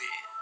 Yeah.